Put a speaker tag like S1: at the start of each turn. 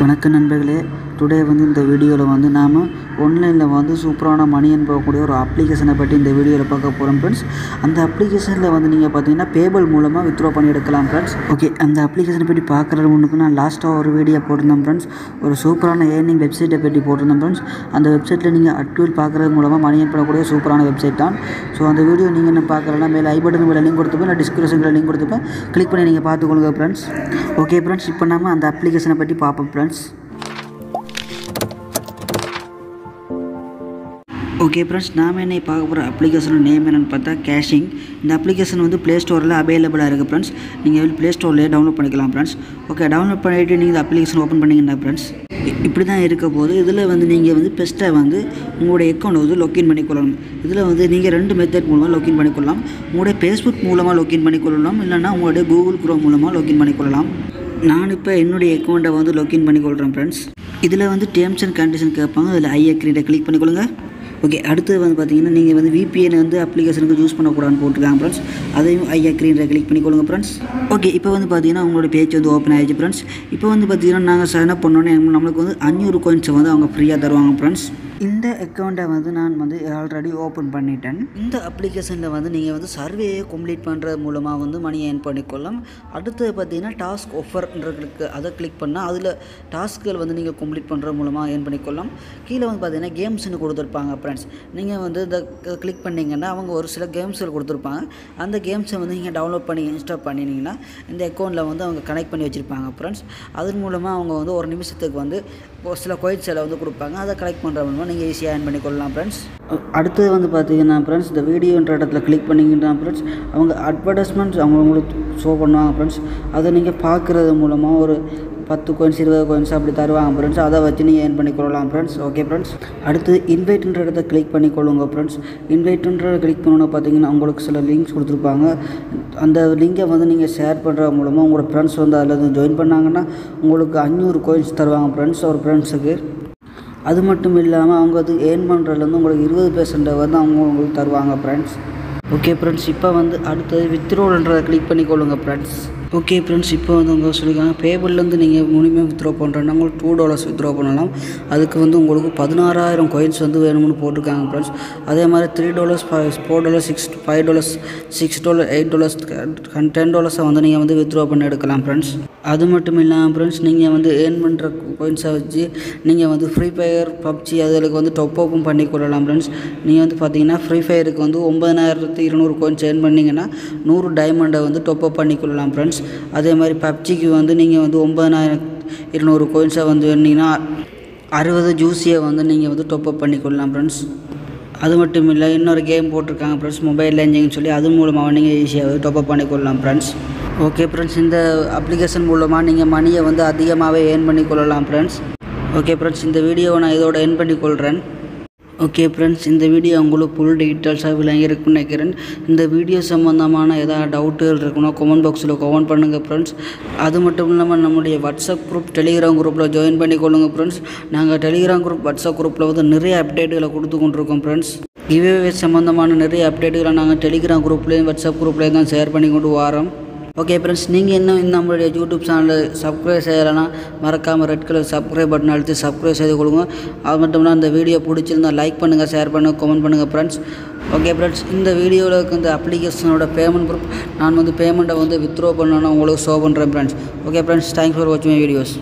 S1: வணக்கம் நண்பர்களே. டுடே வந்து இந்த வீடியோவில் வந்து நாம் ஆன்லைனில் வந்து சூப்பரான மணி அனுப்பக்கூடிய ஒரு அப்ளிகேஷனை பற்றி இந்த வீடியோவில் பார்க்க போகிறோம் ஃப்ரெண்ட்ஸ் அந்த அப்ளிகேஷனில் வந்து நீங்கள் பார்த்தீங்கன்னா பேபிள் மூலமாக வித்ட்ரா பண்ணி எடுக்கலாம் ஃப்ரெண்ட்ஸ் ஓகே அந்த அப்ளிகேஷனை பற்றி பார்க்குறது முன்னுக்கு நான் லாஸ்ட்டாக ஒரு வீடியோ போட்டிருந்தேன் ஃப்ரெண்ட்ஸ் ஒரு சூப்பரான ஏர்னிங் வெப்சைட்டை பற்றி போட்டிருந்தேன் ஃப்ரெண்ட்ஸ் அந்த வெப்சைட்டில் நீங்கள் அட்வீல் பார்க்குறது மூலமாக மணி அனுப்பக்கூடிய சூப்பரான வெப்சைட் தான். ஸோ அந்த வீடியோ நீங்கள் என்ன பார்க்குறதுனா மேலே ஐ பட்டன் மேலே லிங்க் கொடுத்துப்பேன். நான் டிஸ்கிரிப்ஷனில் லிங்க் கொடுத்துப்பேன். கிளிக் பண்ணி நீங்கள் பார்த்துக்கொள்ளுங்க ஃப்ரெண்ட்ஸ் ஓகே ஃப்ரெண்ட்ஸ் இப்போ நம்ம அந்த அப்ளிகேஷனை பற்றி பார்ப்போம் ஃப்ரெண்ட்ஸ் ஓகே ஃப்ரெண்ட்ஸ் நாம் என்ன பார்க்க போகிற அப்ளிகேஷனோட நேம் என்னென்னு பார்த்தா கேஷிங் இந்த அப்ளிகேஷன் வந்து ப்ளே ஸ்டோரில் அவைலபிளாக இருக்குது ஃப்ரெண்ட்ஸ் நீங்கள் ப்ளே ஸ்டோர்லேயே டவுன்லோட் பண்ணிக்கலாம் ஃப்ரெண்ட்ஸ் ஓகே டவுன்லோட் பண்ணிவிட்டு நீங்கள் இந்த அப்ளிகேஷன் ஓப்பன் பண்ணிங்கன்னா ஃப்ரெண்ட்ஸ் இப்படி தான் இருக்க போது இதில் வந்து நீங்கள் வந்து பெஸ்ட்டை வந்து உங்களுடைய அக்கௌண்ட் வந்து லொக்கின் பண்ணிக்கொள்ளணும். இதில் வந்து நீங்கள் ரெண்டு மெத்தட் மூலமாக லொக்கின் பண்ணிக்கொள்ளலாம். உங்களுடைய ஃபேஸ்புக் மூலமாக லொக்கின் பண்ணிக்கொள்ளலாம். இல்லைனா உங்களுடைய கூகுள் க்ரோம் மூலமாக லொக்கின் பண்ணிக்கொள்ளலாம். நான் இப்போ என்னுடைய அக்கௌண்ட்டை வந்து லொக்கின் பண்ணிக்கொள்கிறேன் ஃப்ரெண்ட்ஸ் இதில் வந்து டேர்ம்ஸ் அண்ட் கண்டிஷன் கேட்பாங்க. அதில் ஐ அக்ரியை கிளிக் பண்ணிக்கொள்ளுங்கள் ஓகே அடுத்தது வந்து பார்த்தீங்கன்னா நீங்கள் வந்து விபிஎன் வந்து அப்ளிகேஷனுக்கு யூஸ் பண்ணக்கூடாதுன்னு போட்டிருக்காங்க ஃப்ரெண்ட்ஸ் அதையும் ஐயா க்ரீனில் கிளிக் பண்ணிக்கொள்ளுங்க ஃப்ரெண்ட்ஸ் ஓகே இப்போ வந்து பார்த்தீங்கன்னா உங்களோட பேஜ் வந்து ஓப்பன் ஆயிடுச்சு ஃப்ரெண்ட்ஸ் இப்போ வந்து பார்த்தீங்கன்னா நாங்கள் சைன் அப் பண்ணோன்னே நம்மளுக்கு வந்து அஞ்சூறு கோயின்ஸை வந்து அவங்க ஃப்ரீயாக தருவாங்க ஃப்ரெண்ட்ஸ் இந்த அக்கௌண்ட்டை வந்து நான் வந்து ஆல்ரெடி ஓப்பன் பண்ணிட்டேன். இந்த அப்ளிகேஷனில் வந்து நீங்கள் வந்து சர்வேயை கம்ப்ளீட் பண்ணுறது மூலமாக வந்து மணி ஏர்ன் பண்ணிக்கொள்ளலாம். அடுத்தது பார்த்தீங்கன்னா டாஸ்க் ஒஃபர்ன்றதுக்கு அதை கிளிக் பண்ணால் அதில் டாஸ்க்குகள் வந்து நீங்கள் கம்ப்ளீட் பண்ணுறது மூலமாக ஏர்ன் பண்ணிக்கொள்ளலாம். கீழே வந்து பார்த்தீங்கன்னா கேம்ஸ்னு கொடுத்துருப்பாங்க ஃப்ரெண்ட்ஸ் நீங்கள் வந்து இந்த கிளிக் பண்ணிங்கன்னா அவங்க ஒரு சில கேம்ஸ்கள் கொடுத்துருப்பாங்க. அந்த கேம்ஸை வந்து நீங்கள் டவுன்லோட் பண்ணி இன்ஸ்டால் பண்ணினீங்கன்னா இந்த அக்கௌண்ட்டில் வந்து அவங்க கனெக்ட் பண்ணி வச்சுருப்பாங்க ஃப்ரெண்ட்ஸ் அதன் மூலமாக அவங்க வந்து ஒரு நிமிஷத்துக்கு வந்து ஒரு சில கோயிட்ஸில் வந்து கொடுப்பாங்க. அதை கலெக்ட் பண்ணுற மூலமாக நீங்கள் ஈஸியாக ஏர்ன் பண்ணிக்கொள்ளலாம் ஃப்ரெண்ட்ஸ் அடுத்தது வந்து பார்த்தீங்கன்னா ஃப்ரெண்ட்ஸ் இந்த வீடியோன்ற இடத்துல கிளிக் பண்ணிங்கன்னா ஃப்ரெண்ட்ஸ் அவங்க அட்வர்டைஸ்மெண்ட்ஸ் அவங்க உங்களுக்கு ஷோ பண்ணுவாங்க ஃப்ரெண்ட்ஸ் அதை நீங்கள் பார்க்குறது மூலமாக ஒரு பத்து கோயின்ஸ் இருபது கோயின்ஸ் அப்படி தருவாங்க ஃப்ரெண்ட்ஸ் அதை வச்சு நீங்கள் ஏர்ன் பண்ணிக்கொள்ளலாம் ஃப்ரெண்ட்ஸ் ஓகே ஃப்ரெண்ட்ஸ் அடுத்து இன்வைட்ன்ற இடத்த கிளிக் பண்ணிக்கொள்ளுங்க ஃப்ரெண்ட்ஸ் இன்வைட்டுன்ற கிளிக் பண்ணணும் பார்த்தீங்கன்னா உங்களுக்கு சில லிங்க்ஸ் கொடுத்துருப்பாங்க. அந்த லிங்கை வந்து நீங்கள் ஷேர் பண்ணுற மூலமாக உங்களோட ஃப்ரெண்ட்ஸ் வந்து அதில் வந்து ஜாயின் பண்ணாங்கன்னா உங்களுக்கு அஞ்சூறு கோயின்ஸ் தருவாங்க ஃப்ரெண்ட்ஸ் ஒரு ஃப்ரெண்ட்ஸுக்கு அது மட்டும் இல்லாமல் அவங்க அது ஏர்ன் பண்ணுறதுலேருந்து உங்களுக்கு இருபது பெர்சென்ட் வந்து அவங்க உங்களுக்கு தருவாங்க ஃப்ரெண்ட்ஸ் ஓகே ஃப்ரெண்ட்ஸ் இப்போ வந்து அடுத்தது வித்ரோல்ன்றதை கிளிக் பண்ணிக்கொள்ளுங்க ஃப்ரெண்ட்ஸ் ஓகே ஃப்ரெண்ட்ஸ் இப்போ வந்து அவங்க சொல்லியிருக்காங்க பேபிள்லேருந்து நீங்கள் மினிமம் வித்ரா பண்ணுறேன்னா உங்களுக்கு டூ டாலர்ஸ் வித்ரா பண்ணலாம். அதுக்கு வந்து உங்களுக்கு பதினாறாயிரம் கோயின்ஸ் வந்து வேணும்னு போட்டிருக்காங்க ஃப்ரெண்ட்ஸ் அதே மாதிரி three dollars four dollars six five dollars six dollar eight dollars ten டாலர்ஸை வந்து நீங்கள் வந்து வித்ரா பண்ணி எடுக்கலாம் ஃப்ரெண்ட்ஸ் அது மட்டும் இல்லாமல் ஃப்ரெண்ட்ஸ் நீங்கள் வந்து ஏர்ன் பண்ணுற கோயின்ஸை வச்சு நீங்கள் வந்து ஃப்ரீ ஃபயர் பப்ஜி அதுகளுக்கு வந்து டொப் அப்பும் பண்ணி கொள்ளலாம் ஃப்ரெண்ட்ஸ் நீங்கள் வந்து பார்த்தீங்கன்னா ஃப்ரீ ஃபயருக்கு வந்து ஒம்பதாயிரத்து இருநூறு கோயின்ஸ் ஏர்ன் பண்ணிங்கன்னா நூறு டைமண்டை வந்து டொப் அப் பண்ணி கொள்ளலாம் ஃப்ரெண்ட்ஸ் அதே மாதிரி பப்ஜிக்கு வந்து நீங்கள் வந்து ஒம்பதனாயிரம் இருநூறு கோயின்ஸாக வந்து வேணுங்கன்னா அறுபது ஜூஸியை வந்து நீங்கள் வந்து டாப்அப் பண்ணிக்கொள்ளலாம் ஃப்ரெண்ட்ஸ் அது மட்டும் இல்லை இன்னொரு கேம் போட்டிருக்காங்க ஃப்ரெண்ட்ஸ் மொபைல் லேஞ்சிங்னு சொல்லி அது மூலமாக நீங்கள் ஈஸியாக டாப் அப் பண்ணிக்கொள்ளலாம் ஃப்ரெண்ட்ஸ் ஓகே ஃப்ரெண்ட்ஸ் இந்த அப்ளிகேஷன் மூலமாக நீங்கள் மணியை வந்து அதிகமாகவே ஏர்ன் பண்ணிக்கொள்ளலாம் ஃப்ரெண்ட்ஸ் ஓகே ஃப்ரெண்ட்ஸ் இந்த வீடியோவை நான் இதோட ஏர்ன் பண்ணிக்கொள்கிறேன் ஓகே ஃப்ரெண்ட்ஸ் இந்த வீடியோ உங்களுக்கு ஃபுல் டீட்டெயில்ஸாக விளங்கியிருக்குன்னு நினைக்கிறேன். இந்த வீடியோ சம்மந்தமான ஏதாவது டவுட்டுகள் இருக்குன்னா கமெண்ட் பாக்ஸில் கமெண்ட் பண்ணுங்கள் ஃப்ரெண்ட்ஸ் அது மட்டும் இல்லாமல் நம்முடைய வாட்ஸ்அப் குரூப் டெலிகிராம் குரூப்பில் ஜாயின் பண்ணிக்கொள்ளுங்க ஃப்ரெண்ட்ஸ் நாங்கள் டெலிகிராம் குரூப் வாட்ஸ்அப் குரூப்பில் வந்து நிறைய அப்டேட்டுகளை கொடுத்து கொண்டிருக்கோம் ஃப்ரெண்ட்ஸ் கிவ்வே சம்மந்தமான நிறைய அப்டேட்டுகளை நாங்கள் டெலிகிராம் குரூப்லேயும் வாட்ஸ்அப் குரூப்லேயும் தான் ஷேர் பண்ணி கொண்டு வரோம். ஓகே ஃப்ரெண்ட்ஸ் நீங்கள் இன்னும் இந்த நம்மளுடைய யூடியூப் சேனலை சப்ஸ்கிரைப் செய்யலைன்னா மறக்காமல் ரெட் கலர் சப்ஸ்கிரைப் பட்டன் அழுத்தி சப்ஸ்கிரைப் செய்து கொடுங்க. அது மட்டும் இல்லாமல் இந்த வீடியோ பிடிச்சிருந்தா லைக் பண்ணுங்கள் ஷேர் பண்ணுங்கள் கமெண்ட் பண்ணுங்கள் ஃப்ரெண்ட்ஸ் ஓகே ஃப்ரெண்ட்ஸ் இந்த வீடியோவில் இருக்க இந்த அப்ளிகேஷனோட பேமெண்ட் ப்ரூஃப் நான் வந்து பேமெண்ட்டை வந்து வித்ட்ரா பண்ணணும் உங்களுக்கு ஷோ பண்ணுறேன் friends okay friends thanks for வாட்சிங் வீடியோஸ்